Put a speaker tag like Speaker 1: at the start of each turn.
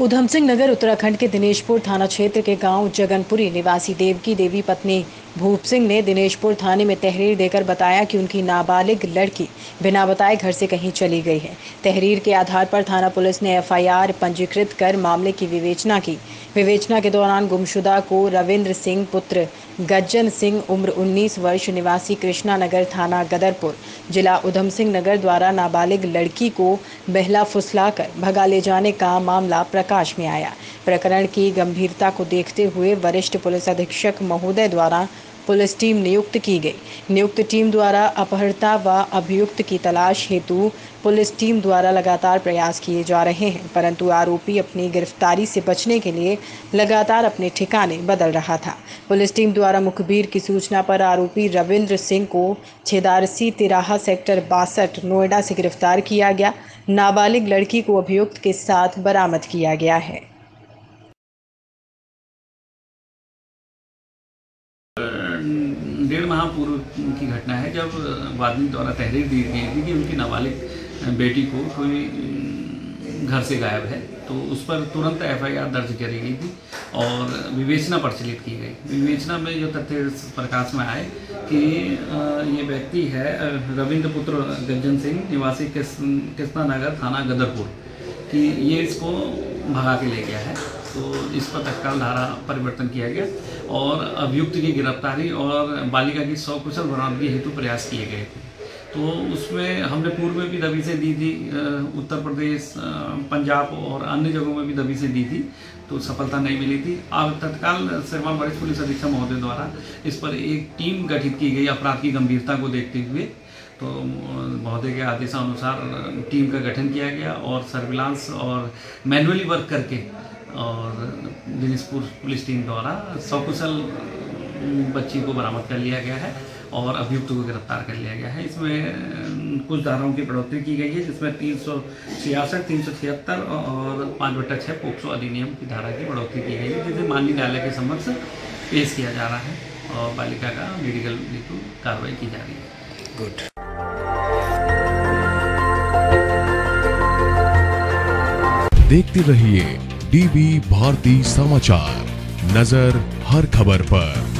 Speaker 1: उधम सिंह नगर, उत्तराखंड के दिनेशपुर थाना क्षेत्र के गाँव जगनपुरी निवासी देव की देवी पत्नी भूप सिंह ने दिनेशपुर थाने में तहरीर देकर बताया कि उनकी नाबालिग लड़की बिना बताए घर से कहीं चली गई है। तहरीर के आधार पर थाना पुलिस ने एफआईआर पंजीकृत कर मामले की विवेचना की। विवेचना के दौरान गुमशुदा को रविंद्र सिंह पुत्र गज्जन सिंह, उम्र 19 वर्ष, निवासी कृष्णा नगर थाना गदरपुर। जिला उधम सिंह नगर द्वारा नाबालिग लड़की को बहला फुसलाकर भगा ले जाने का मामला प्रकाश में आया। प्रकरण की गंभीरता को देखते हुए वरिष्ठ पुलिस अधीक्षक महोदय द्वारा पुलिस टीम नियुक्त की गई। नियुक्त टीम द्वारा अपहर्ता व अभियुक्त की तलाश हेतु पुलिस टीम द्वारा लगातार प्रयास किए जा रहे हैं, परंतु आरोपी अपनी गिरफ्तारी से बचने के लिए लगातार अपने ठिकाने बदल रहा था। पुलिस टीम द्वारा मुखबिर की सूचना पर आरोपी रविंद्र सिंह को छेदारसी तिराहा सेक्टर बासठ, नोएडा से गिरफ़्तार किया गया। नाबालिग लड़की को अभियुक्त के साथ बरामद किया गया है।
Speaker 2: डेढ़ माह पूर्व की घटना है, जब वादनी द्वारा तहरीर दी गई थी कि उनकी नाबालिग बेटी को कोई घर से गायब है तो उस पर तुरंत एफआईआर दर्ज करी गई थी और विवेचना प्रचलित की गई। विवेचना में जो तथ्य प्रकाश में आए कि ये व्यक्ति है रविंद्र पुत्र गज्जन सिंह, निवासी कृष्णा नगर, थाना गदरपुर, कि ये इसको भगा के ले गया है। तो इस पर तत्काल धारा परिवर्तन किया गया और अभियुक्त की गिरफ्तारी और बालिका की सौकुशल बरामदगी हेतु प्रयास किए गए थे। तो उसमें हमने पूर्व में भी दबी से दी थी उत्तर प्रदेश पंजाब और अन्य जगहों में भी दबी से दी थी तो सफलता नहीं मिली थी। अब तत्काल श्रीमान वरिष्ठ पुलिस अधीक्षक महोदय द्वारा इस पर एक टीम गठित की गई अपराध की गंभीरता को देखते हुए। तो महोदय के आदेशानुसार टीम का गठन किया गया और सर्विलांस और मैनुअली वर्क करके और दिनेशपुर पुलिस टीम द्वारा सकुशल बच्ची को बरामद कर लिया गया है और अभियुक्त को गिरफ़्तार कर लिया गया है। इसमें कुछ धाराओं की बढ़ोतरी की गई है, जिसमें तीन सौ छियासठ, तीन सौ छिहत्तर और पाँच बट्टा छः पोक्सो अधिनियम की धारा की बढ़ोतरी की गई है, जिसे माननीय न्यायालय के समक्ष पेश किया जा रहा है और बालिका का मेडिकल हेतु कार्रवाई की जा रही है। गुड
Speaker 3: देखते रहिए डीबी भारती समाचार नज़र हर खबर पर।